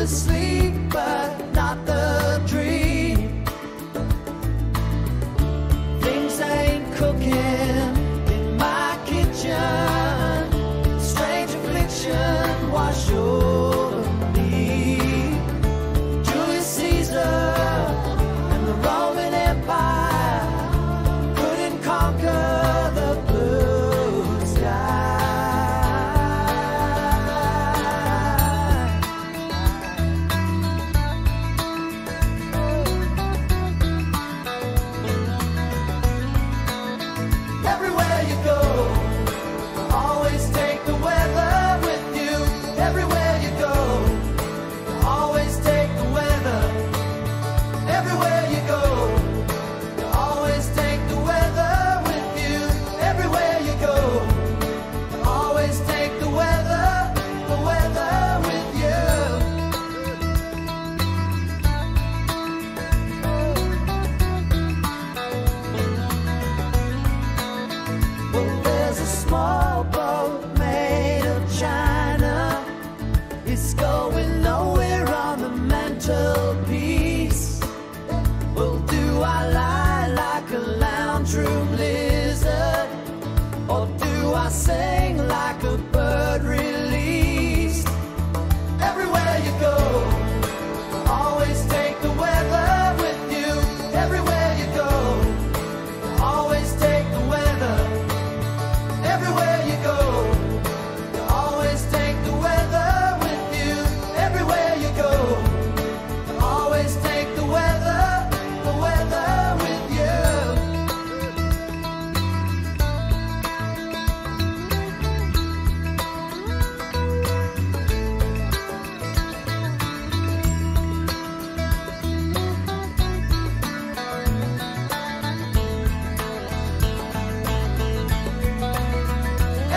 the sleep, but not the dream. Things ain't cooking in my kitchen. Strange affliction wash over. Sing like a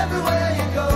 everywhere you go.